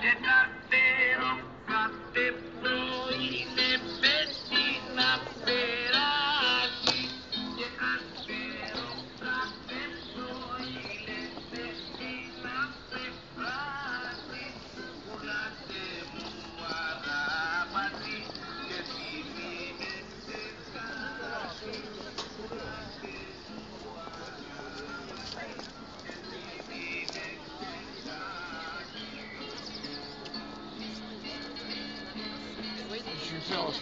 did not. tell us.